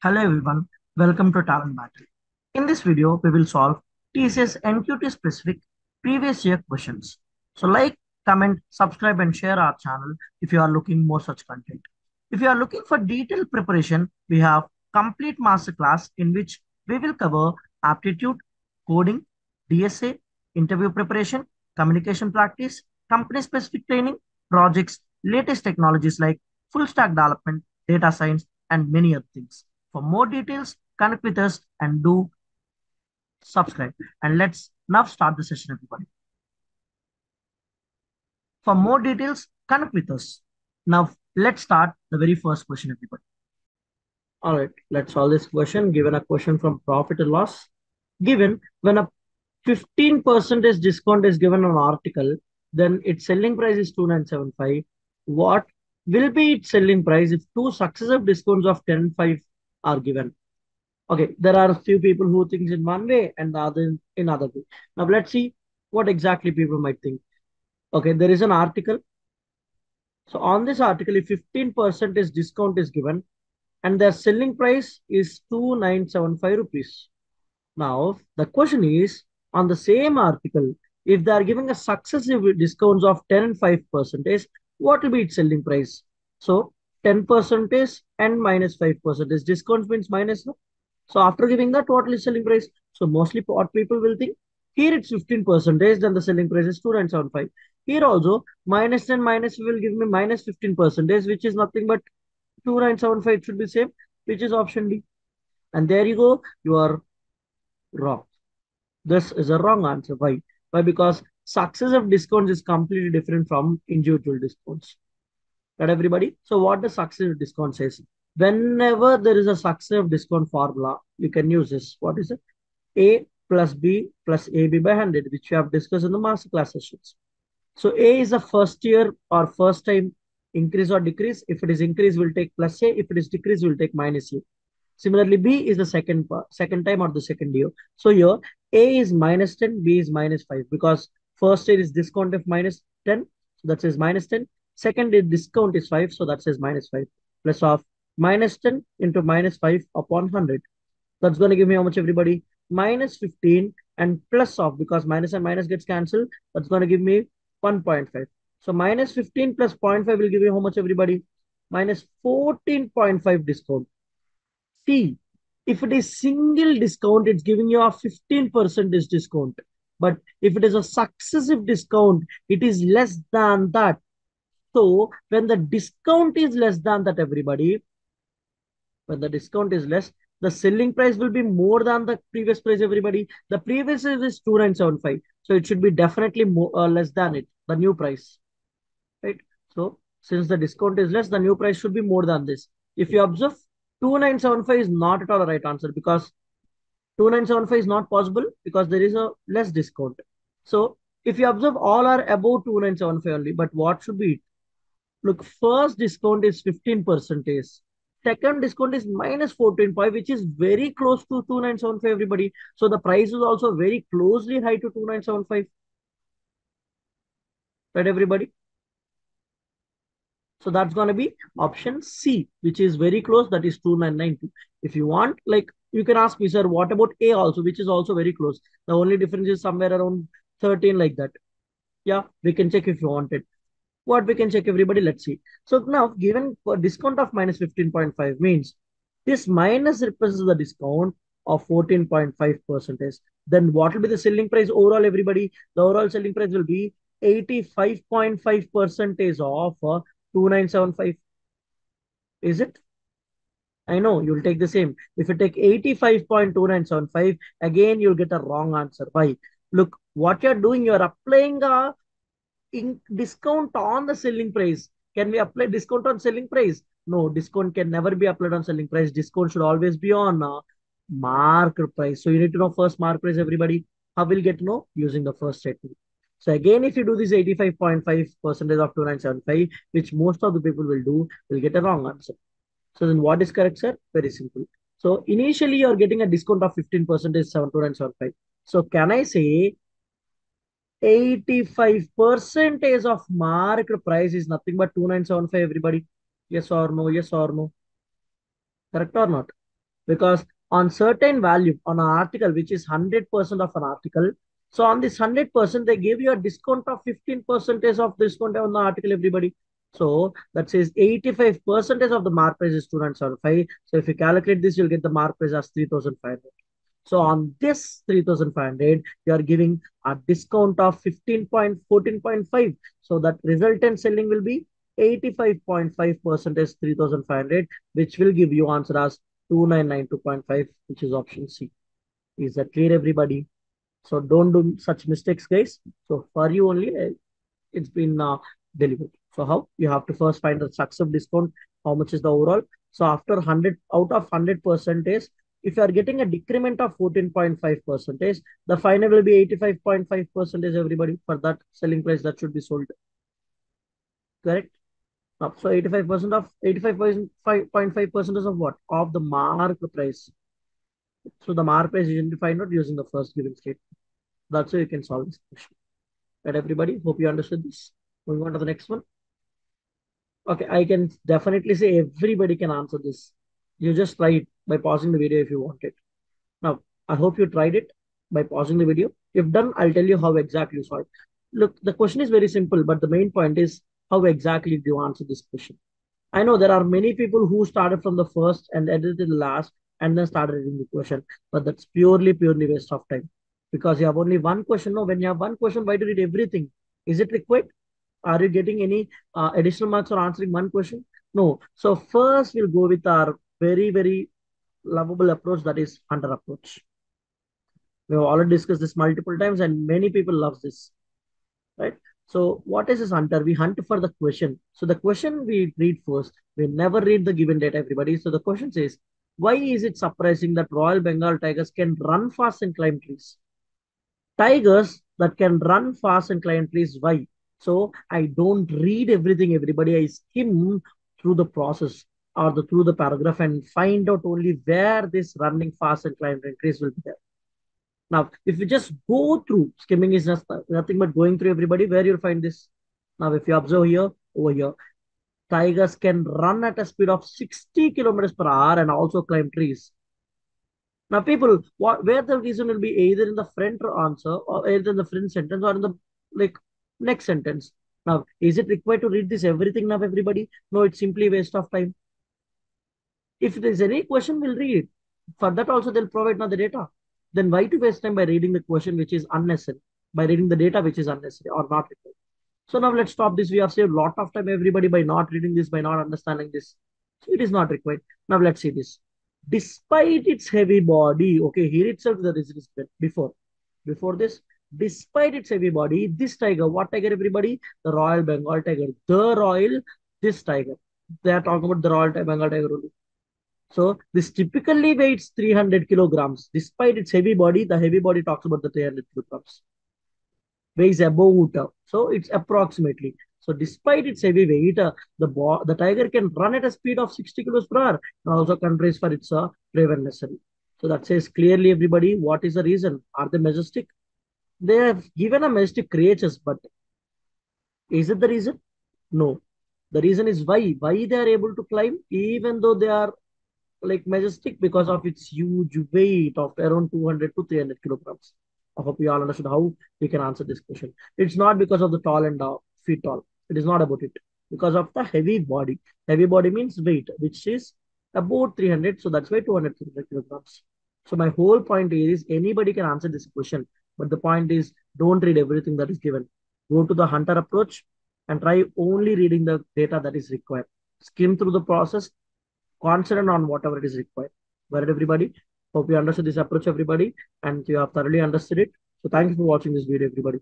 Hello everyone, welcome to Talent Battle. In this video, we will solve TCS NQT specific previous year questions. So like, comment, subscribe and share our channel if you are looking more such content. If you are looking for detailed preparation, we have complete masterclass in which we will cover aptitude, coding, DSA, interview preparation, communication practice, company specific training, projects, latest technologies like full stack development, data science, and many other things. For more details, connect with us and do subscribe. And let's now start the session, everybody. For more details, connect with us. Now, let's start the very first question, everybody. All right, let's solve this question. Given a question from profit and loss, given when a 15% discount is given on article, then its selling price is 2975. What will be its selling price if two successive discounts of 10.5 are given? Okay, there are a few people who think in one way and the other in, in other way. Now let's see what exactly people might think. Okay, there is an article. So on this article, if 15% is discount is given and their selling price is 2975 rupees. Now, the question is on the same article, if they are giving a successive discounts of 10 and 5 percentage, what will be its selling price? So 10 percentage and minus 5 percentage. Discount means minus. No? So after giving what is selling price? So mostly what people will think, here it's 15 percentage, then the selling price is 2975. Here also, minus 10 minus will give me minus 15 percentage, which is nothing but 2975 should be same, which is option D. And there you go, you are wrong. This is a wrong answer. Why? Why? Because successive discounts is completely different from individual discounts. Right, everybody? So what the successive discount says? Whenever there is a successive discount formula, you can use this. What is it? A plus B plus AB by 100, which we have discussed in the master class sessions. So A is a first year or first time increase or decrease. If it is increase, we'll take plus A. If it is decrease, we'll take minus A. Similarly, B is the second second time or the second year. So here A is minus 10, B is minus 5 because first year is discount of minus 10. So that says minus 10. Second year discount is 5. So that says minus 5 plus of minus 10 into minus 5 upon 100. That's going to give me how much everybody? Minus 15 and plus of because minus and minus gets cancelled. That's going to give me 1.5. So minus 15 plus 0.5 will give you how much everybody? Minus 14.5 discount. See, if it is single discount, it's giving you a 15% discount. But if it is a successive discount, it is less than that. So when the discount is less than that, everybody, when the discount is less, the selling price will be more than the previous price, everybody. The previous is 2975. So it should be definitely more uh, less than it, the new price. Right? So since the discount is less, the new price should be more than this. If you observe, 2975 is not at all the right answer because 2975 is not possible because there is a less discount. So if you observe, all are above 2975 only, but what should be it? Look, first discount is 15 percentage. Second discount is minus 14.5, which is very close to 2975, everybody. So the price is also very closely high to 2975. Right, everybody? So that's going to be option C, which is very close. That is 2992. If you want, like, you can ask me, sir, what about A also, which is also very close. The only difference is somewhere around 13 like that. Yeah, we can check if you want it. What we can check, everybody, let's see. So now, given a discount of minus 15.5 means this minus represents the discount of 14.5 percentage. Then what will be the selling price overall, everybody? The overall selling price will be 85.5 percentage of uh, 2975. Is it? I know you'll take the same. If you take 85.2975, again, you'll get a wrong answer. Why? Look, what you're doing, you're applying a in discount on the selling price. Can we apply discount on selling price? No, discount can never be applied on selling price. Discount should always be on uh, mark price. So you need to know first mark price, everybody. How will get to know? Using the first statement. So again, if you do this 85.5 percentage of 2975, which most of the people will do, will get a wrong answer. So then what is correct, sir? Very simple. So initially you're getting a discount of 15 percentage 7275. So can I say 85 percentage of marked price is nothing but 2975 everybody? Yes or no? Yes or no? Correct or not? because on certain value on an article, which is 100% of an article, so on this 100%, they give you a discount of 15% of discount on the article, everybody. So that says 85% of the mark price is 275. So if you calculate this, you'll get the mark price as 3,500. So on this 3,500, you are giving a discount of 15.14.5. So that resultant selling will be 85.5% is 3,500, which will give you answer as 2992.5, which is option C. Is that clear, everybody? So don't do such mistakes, guys. So for you only, uh, it's been uh, delivered. So how? You have to first find the successive discount. How much is the overall? So after 100, out of 100 percentage, if you are getting a decrement of 14.5 percentage, the final will be 85.5 percentage, everybody, for that selling price that should be sold. Correct? So 85% of 85.5 percent of what? Of the mark price. So the mark price is find out using the first given statement. That's how you can solve this question. Right, everybody? Hope you understood this. Moving on to the next one. Okay, I can definitely say everybody can answer this. You just try it by pausing the video if you want it. Now, I hope you tried it by pausing the video. If done, I'll tell you how exactly you solve it. Look, the question is very simple, but the main point is how exactly do you answer this question? I know there are many people who started from the first and to the last and then started reading the question, but that's purely, purely waste of time because you have only one question. No, when you have one question, why do you read everything? Is it required? Are you getting any uh, additional marks for answering one question? No. So first we'll go with our very, very lovable approach that is hunter approach. We have already discussed this multiple times and many people love this, right? So what is this hunter? We hunt for the question. So the question we read first. We never read the given data, everybody. So the question says, why is it surprising that Royal Bengal tigers can run fast and climb trees? Tigers that can run fast and climb trees, why? So I don't read everything, everybody. I skim through the process or the through the paragraph and find out only where this running fast and climbing trees will be there. Now, if you just go through, skimming is just nothing but going through everybody, where you'll find this. Now, if you observe here, over here, tigers can run at a speed of 60 kilometers per hour and also climb trees. Now, people, what where the reason will be either in the front answer or either in the front sentence or in the like next sentence. Now, is it required to read this everything now, everybody? No, it's simply waste of time. If there's any question, we'll read. For that also, they'll provide another data. Then why to waste time by reading the question which is unnecessary, by reading the data which is unnecessary or not required. So now let's stop this. We have saved a lot of time, everybody, by not reading this, by not understanding this. So it is not required. Now let's see this. Despite its heavy body, okay, here itself there is respect before. Before this, despite its heavy body, this tiger, what tiger, everybody? The Royal Bengal tiger. The Royal, this tiger. They are talking about the Royal Bengal tiger only. So this typically weighs 300 kilograms. Despite its heavy body, the heavy body talks about the 300 kilograms. Weighs about, so it's approximately. So despite its heavy weight, uh, the the tiger can run at a speed of 60 kilos per hour and also can race for its uh. So that says clearly everybody, what is the reason? Are they majestic? They have given a majestic creatures, but is it the reason? No. The reason is why. Why they are able to climb even though they are like majestic because of its huge weight of around 200 to 300 kilograms. I hope you all understood how we can answer this question. It's not because of the tall and uh, feet tall. It is not about it. Because of the heavy body. Heavy body means weight, which is about 300. So that's why 200 kilograms. So my whole point is anybody can answer this question. But the point is don't read everything that is given. Go to the hunter approach and try only reading the data that is required. Skim through the process, concentrate on whatever it is required. Well, everybody, hope you understood this approach, everybody, and you have thoroughly understood it. So thank you for watching this video, everybody.